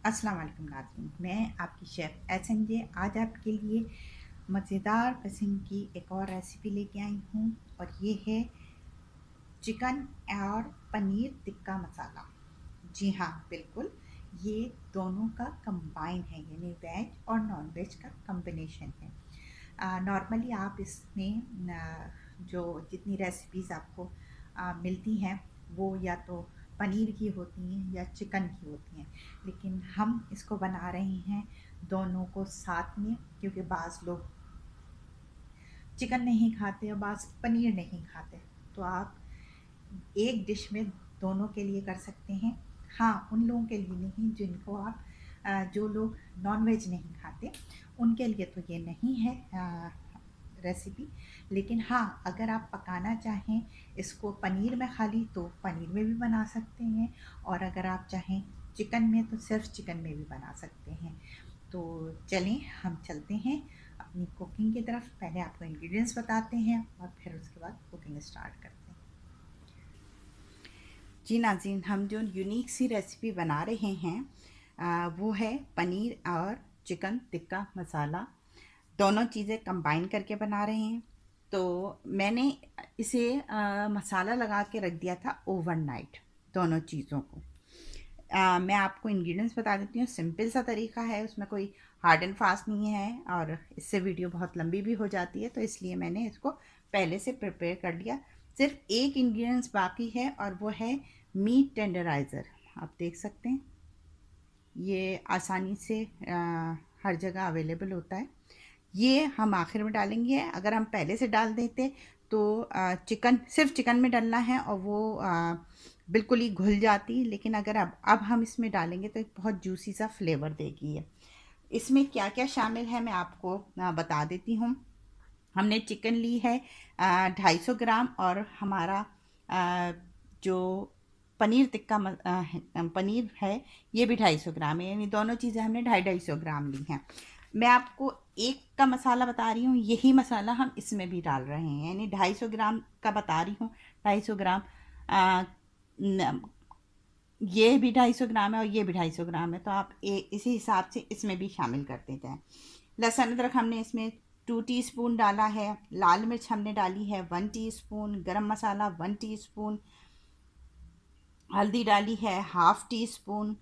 अस्सलाम वालेकुम नाज़रीन। मैं आपकी शेफ़ एस एन जे आज आपके लिए मज़ेदार किस्म की एक और रेसिपी लेके आई हूँ और ये है चिकन और पनीर टिक्का मसाला। जी हाँ बिल्कुल। ये दोनों का कंबाइन है यानी वेज और नॉन वेज का कम्बिनेशन है। नॉर्मली आप इसमें जो जितनी रेसिपीज़ आपको आ, मिलती हैं वो या तो पनीर की होती हैं या चिकन की होती हैं, लेकिन हम इसको बना रहे हैं दोनों को साथ में, क्योंकि बाज़ लोग चिकन नहीं खाते और बाज़ पनीर नहीं खाते। तो आप एक डिश में दोनों के लिए कर सकते हैं। हाँ उन लोगों के लिए नहीं, जिनको आप जो लोग नॉन वेज नहीं खाते, उनके लिए तो ये नहीं है। रेसिपी लेकिन हाँ अगर आप पकाना चाहें इसको पनीर में खाली तो पनीर में भी बना सकते हैं और अगर आप चाहें चिकन में तो सिर्फ़ चिकन में भी बना सकते हैं। तो चलें हम चलते हैं अपनी कुकिंग की तरफ़। पहले आपको इंग्रेडिएंट्स बताते हैं और फिर उसके बाद कुकिंग स्टार्ट करते हैं। जी नाजीन हम जो यूनिक सी रेसिपी बना रहे हैं आ, वो है पनीर और चिकन टिक्का मसाला। दोनों चीज़ें कंबाइन करके बना रहे हैं। तो मैंने इसे आ, मसाला लगा के रख दिया था ओवरनाइट दोनों चीज़ों को। आ, मैं आपको इंग्रेडिएंट्स बता देती हूँ। सिंपल सा तरीका है उसमें कोई हार्ड एंड फास्ट नहीं है और इससे वीडियो बहुत लंबी भी हो जाती है तो इसलिए मैंने इसको पहले से प्रिपेयर कर लिया। सिर्फ़ एक इंग्रेडिएंट्स बाकी है और वो है मीट टेंडराइज़र आप देख सकते हैं। ये आसानी से आ, हर जगह अवेलेबल होता है। ये हम आखिर में डालेंगे। अगर हम पहले से डाल देते तो चिकन, सिर्फ़ चिकन में डालना है और वो बिल्कुल ही घुल जाती। लेकिन अगर अब अब हम इसमें डालेंगे तो एक बहुत जूसी सा फ्लेवर देगी है इसमें क्या क्या शामिल है मैं आपको बता देती हूँ। हमने चिकन ली है ढाई सौ ग्राम और हमारा जो पनीर टिक्का पनीर है, ये भी ढाई सौ ग्राम है। यानी दोनों चीज़ें हमने ढाई ढाई सौ ग्राम ली हैं। मैं आपको एक का मसाला बता रही हूँ यही मसाला हम इसमें भी डाल रहे हैं। यानी ढाई सौ ग्राम का बता रही हूँ ढाई सौ ग्राम आ, ये भी ढाई सौ ग्राम है और ये भी ढाई सौ ग्राम है। तो आप ए, इसी हिसाब से इसमें भी शामिल कर देते हैं लहसुन अदरक हमने इसमें टू टीस्पून डाला है लाल मिर्च हमने डाली है वन टीस्पून गरम मसाला वन टीस्पून हल्दी डाली है हाफ़ टी स्पून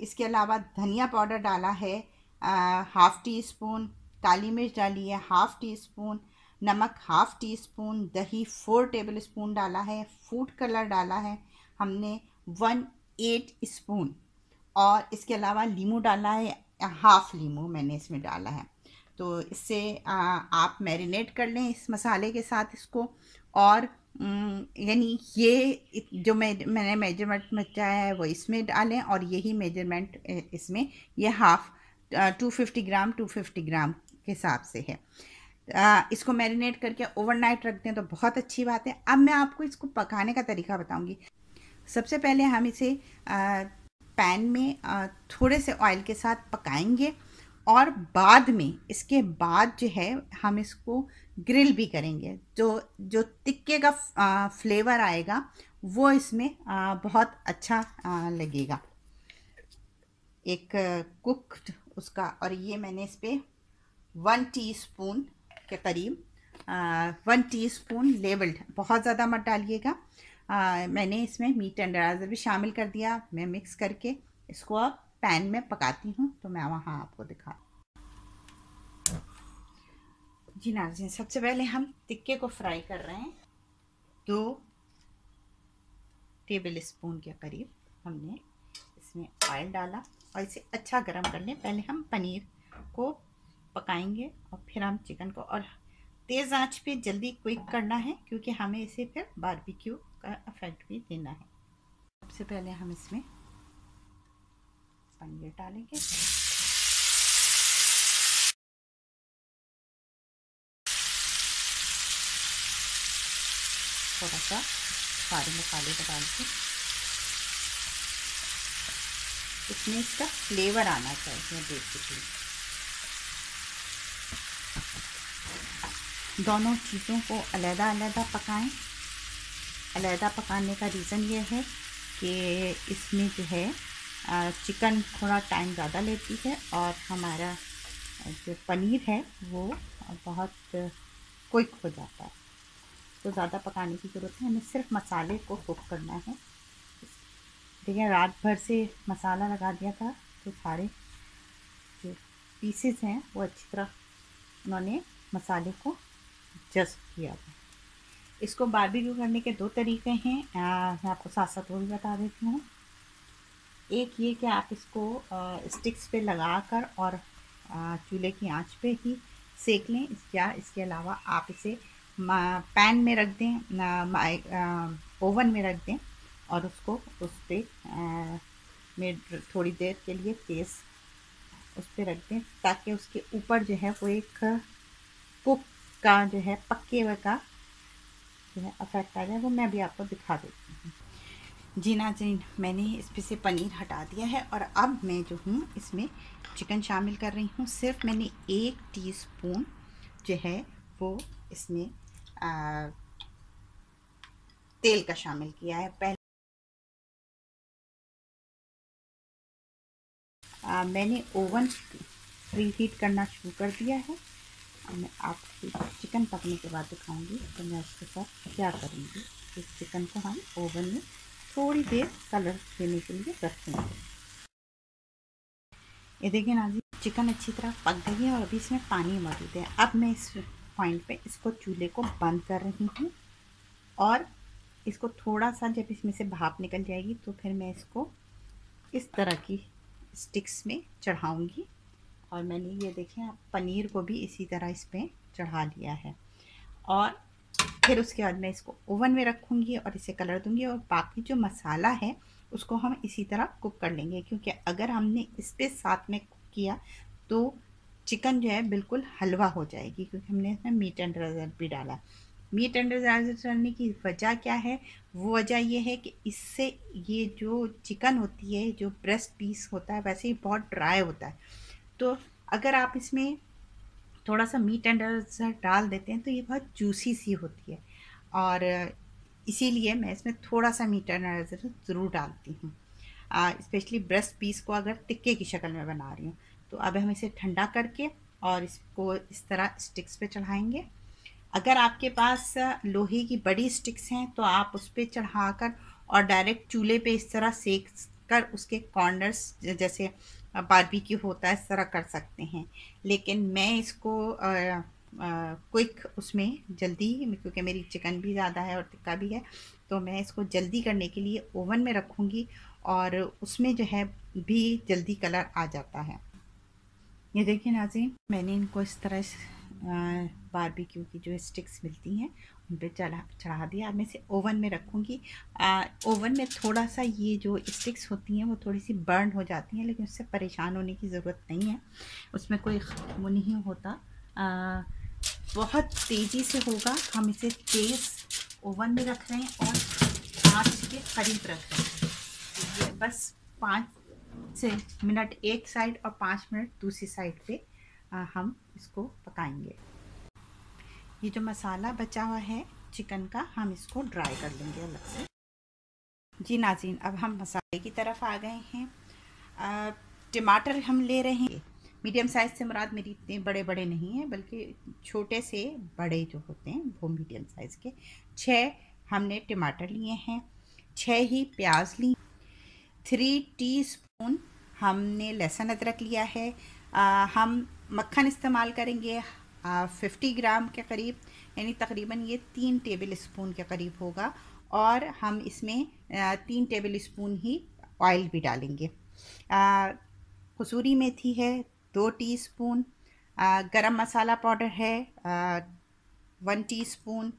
इसके अलावा धनिया पाउडर डाला है हाफ़ टी स्पून काली मिर्च डाली है हाफ़ टी स्पून नमक हाफ़ टी स्पून दही फोर टेबल स्पून डाला है फ़ूड कलर डाला है, हमने वन एट स्पून और इसके अलावा लीमू डाला है हाफ़ लीमू मैंने इसमें डाला है। तो इससे आप मैरिनेट कर लें इस मसाले के साथ इसको और यानी ये जो मैं, मैंने मेज़रमेंट बताया है वो इसमें डालें और यही मेज़रमेंट इसमें ये half two fifty gram two fifty gram के हिसाब से है। आ, इसको मैरिनेट करके ओवरनाइट रख दें तो बहुत अच्छी बात है। अब मैं आपको इसको पकाने का तरीका बताऊँगी। सबसे पहले हम इसे आ, पैन में आ, थोड़े से ऑयल के साथ पकाएँगे और बाद में इसके बाद जो है हम इसको ग्रिल भी करेंगे। जो जो तिक्के का फ्लेवर आएगा वो इसमें बहुत अच्छा लगेगा। एक कुक्ड उसका और ये मैंने इस पर वन टीस्पून के करीब वन टीस्पून लेवल्ड बहुत ज़्यादा मत डालिएगा। मैंने इसमें मीट टेंडराइज़र भी शामिल कर दिया, मैं मिक्स करके इसको अब पैन में पकाती हूँ तो मैं वहाँ आपको दिखा जी नाजी सबसे पहले हम टिक्के को फ्राई कर रहे हैं। दो टेबल स्पून के करीब हमने इसमें ऑयल डाला और इसे अच्छा गर्म कर लें। पहले हम पनीर को पकाएँगे और फिर हम चिकन को। और तेज़ आँच पे जल्दी क्विक करना है, क्योंकि हमें इसे फिर बारबेक्यू का इफ़ेक्ट भी देना है। सबसे पहले हम इसमें पनीर डालेंगे। थोड़ा सा सारे मसाले डाल के इसमें इसका फ्लेवर आना चाहिए बेसिकली दोनों चीज़ों को अलहदा अलहदा पकाएँ। अलहदा पकाने का रीज़न ये है कि इसमें जो है चिकन थोड़ा टाइम ज़्यादा लेती है और हमारा जो पनीर है, वो बहुत क्विक हो जाता है। तो ज़्यादा पकाने की ज़रूरत है हमें सिर्फ़ मसाले को कुक करना है। देखिए रात भर से मसाला लगा दिया था तो सारे जो पीसेस हैं वो अच्छी तरह उन्होंने मसाले को जस्ट किया था। इसको बारबेक्यू करने के दो तरीके हैं आ, मैं आपको साथ साथ वो भी बता देती हूँ। एक ये कि आप इसको आ, स्टिक्स पे लगाकर और चूल्हे की आँच पे ही सेक लें या इसके अलावा आप इसे पैन में रख दें ओवन में रख दें। और उसको उस पर में थोड़ी देर के लिए तेज़ उस पर रख दें ताकि उसके ऊपर जो है वो एक कुक का जो है पक्के हुए का जो है अफेक्ट आ जाए वो मैं भी आपको दिखा देती हूँ। जी नाजरीन मैंने इस पर से पनीर हटा दिया है और अब मैं जो हूँ इसमें चिकन शामिल कर रही हूँ। सिर्फ़ मैंने एक टीस्पून जो है वो इसमें आ, तेल का शामिल किया है। पहले आ, मैंने ओवन प्री हीट करना शुरू कर दिया है। मैं आपको चिकन पकने के बाद दिखाऊँगी तो मैं उसके साथ क्या करूँगी। इस चिकन को हम ओवन में थोड़ी देर कलर देने के लिए रखेंगे। ये देखिए ना जी चिकन अच्छी तरह पक गई है और अभी इसमें पानी मौजूद है। अब मैं इस पॉइंट पे इसको चूल्हे को बंद कर रही हूँ और इसको थोड़ा सा जब इसमें से भाप निकल जाएगी तो फिर मैं इसको इस तरह की स्टिक्स में चढ़ाऊँगी। और मैंने ये देखें पनीर को भी इसी तरह इस पर चढ़ा लिया है। और फिर उसके बाद मैं इसको ओवन में रखूँगी और इसे कलर दूँगी और बाकी जो मसाला है, उसको हम इसी तरह कुक कर लेंगे। क्योंकि अगर हमने इस पर साथ में कुक किया तो चिकन जो है, बिल्कुल हलवा हो जाएगी, क्योंकि हमने इसमें मीट एंड भी डाला। मीट एंड डालने की वजह क्या है? वो वजह ये है कि इससे ये जो चिकन होती है, जो ब्रेस्ट पीस होता है, वैसे ही बहुत ड्राई होता है। तो अगर आप इसमें थोड़ा सा मीट एंड डाल देते हैं तो ये बहुत जूसी सी होती है। और इसीलिए मैं इसमें थोड़ा सा मीट एंड ज़रूर डालती हूँ। स्पेशली ब्रेस्ट पीस को अगर टिक्के की शक्ल में बना रही हूँ। तो अब हम इसे ठंडा करके और इसको इस तरह स्टिक्स पे चढ़ाएँगे। अगर आपके पास लोहे की बड़ी स्टिक्स हैं तो आप उस पर चढ़ाकर और डायरेक्ट चूल्हे पे इस तरह सेक कर उसके कॉर्नर्स जैसे बारबेक्यू होता है, इस तरह कर सकते हैं। लेकिन मैं इसको क्विक उसमें जल्दी, क्योंकि मेरी चिकन भी ज़्यादा है और टिक्का भी है तो मैं इसको जल्दी करने के लिए ओवन में रखूँगी और उसमें जो है भी जल्दी कलर आ जाता है। ये देखिए नाजीन मैंने इनको इस तरह बारबेक्यू की जो स्टिक्स मिलती हैं उन पर चढ़ा चढ़ा दिया। अब मैं इसे ओवन में रखूँगी। ओवन में थोड़ा सा ये जो स्टिक्स होती हैं वो थोड़ी सी बर्न हो जाती हैं लेकिन उससे परेशान होने की ज़रूरत नहीं है। उसमें कोई वो नहीं होता। आ, बहुत तेज़ी से होगा। हम इसे तेज़ ओवन में रख रहे हैं और पाँच के करीब रख रहे हैं। ये बस पाँच से मिनट एक साइड और पाँच मिनट दूसरी साइड पे आ, हम इसको पकाएँगे। ये जो मसाला बचा हुआ है चिकन का हम इसको ड्राई कर लेंगे अलग से। जी नाजीन अब हम मसाले की तरफ़ आ गए हैं। टमाटर हम ले रहे हैं। मीडियम साइज़ से मुराद मेरी इतने बड़े बड़े नहीं हैं बल्कि छोटे से बड़े जो होते हैं वो मीडियम साइज़ के। छः हमने टमाटर लिए हैं। छः ही प्याज ली। थ्री टीस्पून हमने लहसुन अदरक लिया है। आ, हम मक्खन इस्तेमाल करेंगे फिफ्टी ग्राम के करीब, यानी तकरीबन ये तीन टेबल स्पून के करीब होगा। और हम इसमें तीन टेबल स्पून ही ऑयल भी डालेंगे। कसूरी मेथी है, दो टीस्पून गरम मसाला पाउडर है वन टीस्पून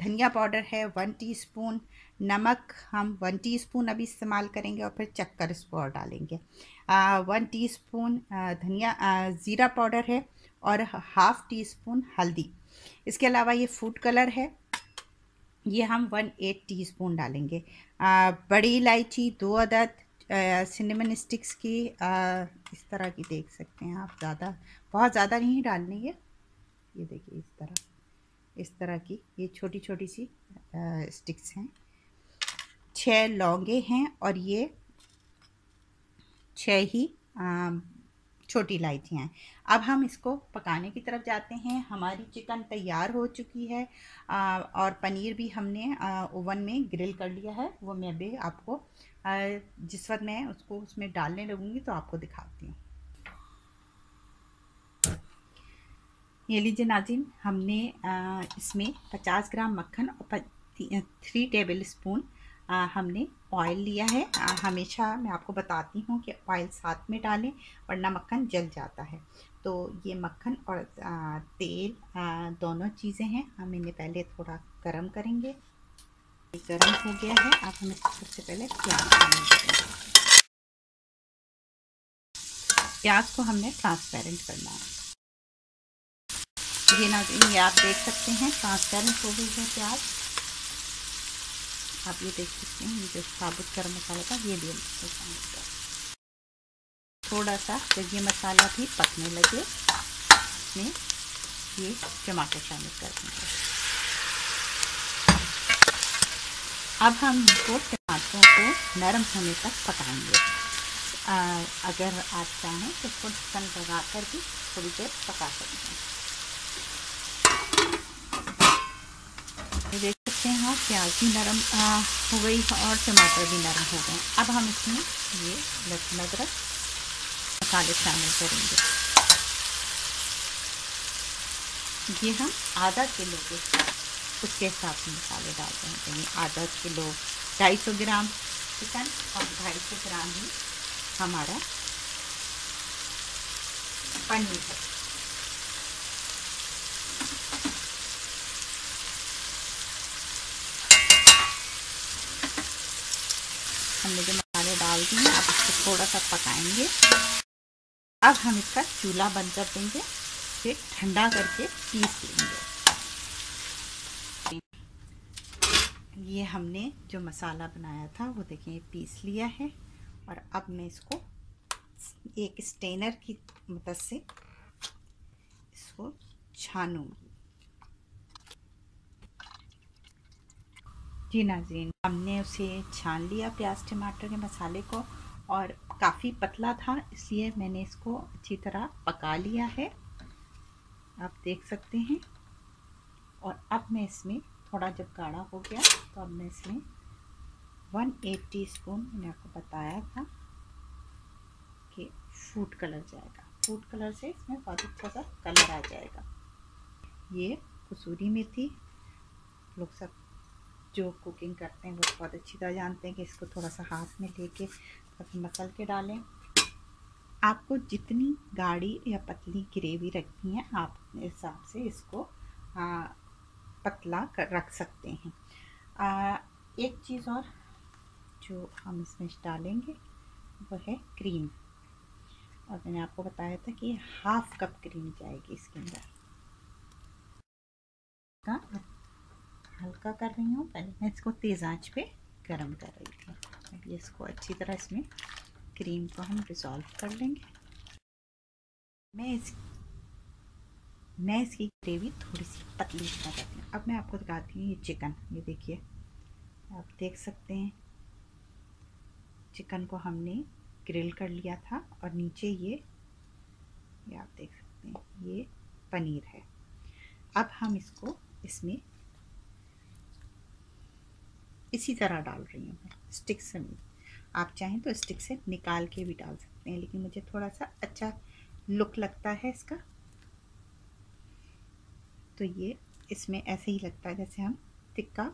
धनिया पाउडर है वन टीस्पून नमक हम वन टीस्पून अभी इस्तेमाल करेंगे और फिर चक्कर और डालेंगे। वन टीस्पून धनिया ज़ीरा पाउडर है और हाफ़ टी स्पून हल्दी। इसके अलावा ये फ़ूड कलर है। ये हम वन एट टी स्पून डालेंगे। आ, बड़ी इलायची दो अदद सिनेमन स्टिक्स की आ, इस तरह की देख सकते हैं आप। ज़्यादा बहुत ज़्यादा नहीं डालनी है। ये देखिए इस तरह इस तरह की ये छोटी छोटी सी आ, स्टिक्स हैं। छः लौंगे हैं और ये छः ही छोटी इलायचियाँ हैं। अब हम इसको पकाने की तरफ़ जाते हैं। हमारी चिकन तैयार हो चुकी है। आ, और पनीर भी हमने आ, ओवन में ग्रिल कर लिया है। वो मैं भी आपको आ, जिस वक्त मैं उसको उसमें डालने लगूँगी तो आपको दिखाती हूँ। ये लीजिए नाजिन हमने इसमें 50 ग्राम मक्खन और थ्री टेबल स्पून हमने ऑयल लिया है। हमेशा मैं आपको बताती हूँ कि ऑयल साथ में डालें वरना मक्खन जल जाता है। तो ये मक्खन और तेल दोनों चीज़ें हैं। हम इन्हें पहले थोड़ा गर्म करेंगे। गर्म हो गया है। अब हमें सबसे पहले प्याज प्याज को हमने ट्रांसपेरेंट करना है। ये ना, ये आप देख सकते हैं ट्रांसपेरेंट हो गई है प्याज। आप ये देख सकते हैं ये जो साबुत गर्म मसाला था ये भी शामिल कर थोड़ा सा जब ये मसाला भी पकने लगे। इसमें ये टमाटर शामिल कर देंगे। अब हम इनको टमाटरों को नरम होने तक पकाएँगे। आ, अगर आप चाहें तो इसको ढक्कन लगा कर भी थोड़ी देर पका सकते हैं। हैं आप प्याज भी नरम हो गई और टमाटर भी नरम हो गए अब हम इसमें ये लहसुन, अदरक, मसाले शामिल करेंगे। ये हम आधा किलो के, उसके हिसाब से मसाले डालते हैं। आधा किलो, ढाई सौ ग्राम चिकन और ढाई सौ ग्राम ही हमारा पनीर है। हमने जो मसाले डाल दिए हैं, अब इसको थोड़ा सा पकाएँगे। अब हम इसका चूल्हा बंद कर देंगे, फिर ठंडा करके पीस लेंगे। ये हमने जो मसाला बनाया था, वो देखिए पीस लिया है। और अब मैं इसको एक स्टेनर की मदद से इसको छानूँगी। जी नाजीन हमने उसे छान लिया प्याज, टमाटर के मसाले को और काफ़ी पतला था, इसलिए मैंने इसको अच्छी तरह पका लिया है। आप देख सकते हैं। और अब मैं इसमें थोड़ा जब गाढ़ा हो गया तो अब मैं इसमें वन एट टी स्पून मैंने आपको बताया था कि फ़ूड कलर जाएगा। फ़ूड कलर से इसमें बहुत अच्छा सा कलर आ जाएगा। ये कसूरी मेथी, लोग सब जो कुकिंग करते हैं वो बहुत अच्छी तरह जानते हैं कि इसको थोड़ा सा हाथ में लेके मसल के डालें। आपको जितनी गाढ़ी या पतली ग्रेवी रखनी है आप हिसाब से इसको आ, पतला कर रख सकते हैं। आ, एक चीज़ और जो हम इसमें डालेंगे वो है क्रीम और मैंने आपको बताया था कि हाफ़ कप क्रीम जाएगी इसके अंदर। हल्का कर रही हूँ। पहले मैं इसको तेज़ आँच पे गरम कर रही अब ये इसको अच्छी तरह इसमें क्रीम को हम डिज़ोल्व कर लेंगे। मैं इस, मैं इसकी ग्रेवी थोड़ी सी पतली कर करती हूँ। अब मैं आपको दिखाती हूँ ये चिकन ये देखिए, आप देख सकते हैं। चिकन को हमने ग्रिल कर लिया था और नीचे ये ये आप देख सकते हैं, ये पनीर है। अब हम इसको इसमें इसी तरह डाल रही हूँ स्टिक से नहीं। आप चाहें तो स्टिक से निकाल के भी डाल सकते हैं, लेकिन मुझे थोड़ा सा अच्छा लुक लगता है इसका। तो ये इसमें ऐसे ही लगता है जैसे हम टिक्का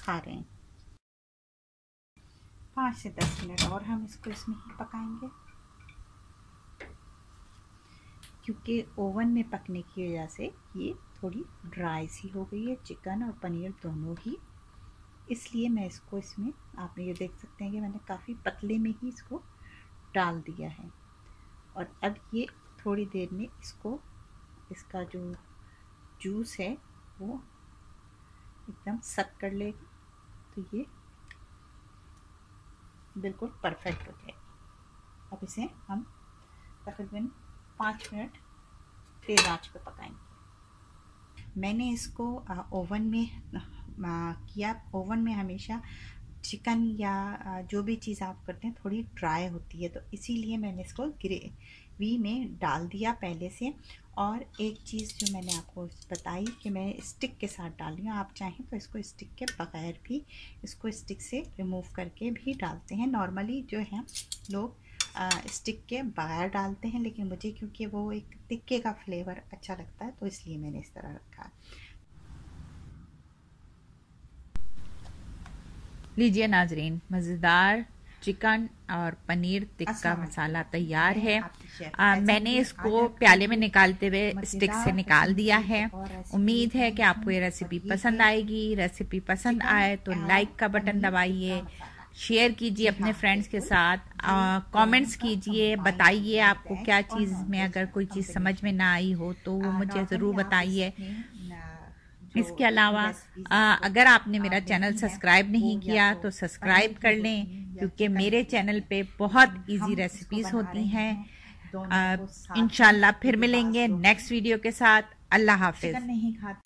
खा रहे हैं। पाँच से दस मिनट और हम इसको इसमें ही पकाएँगे। क्योंकि ओवन में पकने की वजह से ये थोड़ी ड्राई सी हो गई है, चिकन और पनीर दोनों ही इसलिए मैं इसको इसमें आप ये देख सकते हैं कि मैंने काफ़ी पतले में ही इसको डाल दिया है। और अब ये थोड़ी देर में इसको, इसका जो जूस है, वो एकदम सक कर लेगा तो ये बिल्कुल परफेक्ट हो जाएगी अब इसे हम तकरीबन पाँच मिनट तेज़ आँच पर पकाएँगे। मैंने इसको ओवन में किया। ओवन में हमेशा चिकन या जो भी चीज़ आप करते हैं, थोड़ी ड्राई होती है तो इसीलिए मैंने इसको ग्रेवी में डाल दिया पहले से। और एक चीज़ जो मैंने आपको बताई कि मैं स्टिक के साथ डाल रही हूँ, आप चाहें तो इसको स्टिक के बगैर भी इसको स्टिक से रिमूव करके भी डालते हैं। नॉर्मली जो है, लोग स्टिक के बगैर डालते हैं, लेकिन मुझे क्योंकि वो एक टिक्के का फ्लेवर अच्छा लगता है तो इसलिए मैंने इस तरह रखा लीजिए नाजरीन मज़ेदार चिकन और पनीर टिक्का मसाला तैयार है। आ, मैंने इसको प्याले में निकालते हुए स्टिक से निकाल दिया है। उम्मीद है कि आपको ये रेसिपी पसंद आएगी। रेसिपी पसंद आए तो लाइक का बटन दबाइए शेयर कीजिए अपने फ्रेंड्स के साथ। कमेंट्स कीजिए बताइए आपको क्या चीज़ में अगर कोई चीज़ समझ में ना आई हो तो वो मुझे ज़रूर बताइए। इसके अलावा अगर आपने मेरा चैनल सब्सक्राइब नहीं किया तो सब्सक्राइब कर लें क्योंकि मेरे चैनल पे बहुत इजी रेसिपीज़ होती हैं। इन फिर मिलेंगे नेक्स्ट वीडियो के साथ। अल्लाह हाफिज। नहीं खाते।